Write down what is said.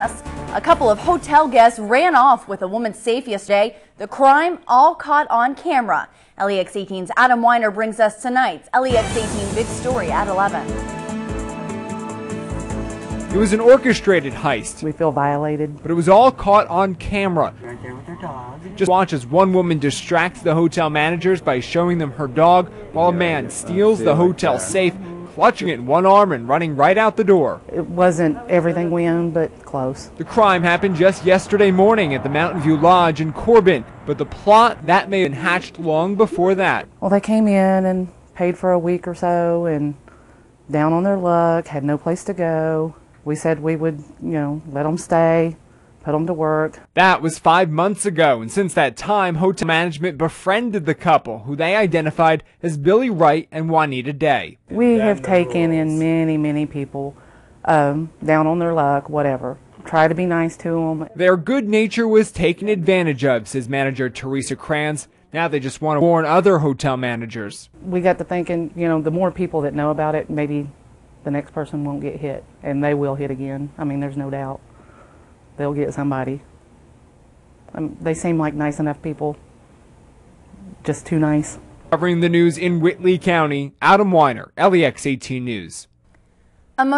A couple of hotel guests ran off with a woman's safe yesterday. The crime all caught on camera. LEX 18's Adam Winer brings us tonight's LEX 18 big story at 11. It was an orchestrated heist, We feel violated. but it was all caught on camera. Just watch as one woman distracts the hotel managers by showing them her dog while a man steals the hotel safe, clutching it in one arm and running right out the door. It wasn't everything we owned, but close. The crime happened just yesterday morning at the Mountain View Lodge in Corbin, but the plot that may have been hatched long before that. Well, they came in and paid for a week or so and down on their luck, had no place to go. We said we would, you know, let them stay, put them to work. That was five months ago, and since that time, hotel management befriended the couple, who they identified as Billy Wright and Juanita Day. We have taken in many, many people um, down on their luck, whatever. Try to be nice to them. Their good nature was taken advantage of, says manager Teresa Kranz. Now they just want to warn other hotel managers. We got to thinking, you know, the more people that know about it, maybe the next person won't get hit, and they will hit again. I mean, there's no doubt. They'll get somebody. Um, they seem like nice enough people. Just too nice. Covering the news in Whitley County, Adam Winer, LEX 18 News. A motor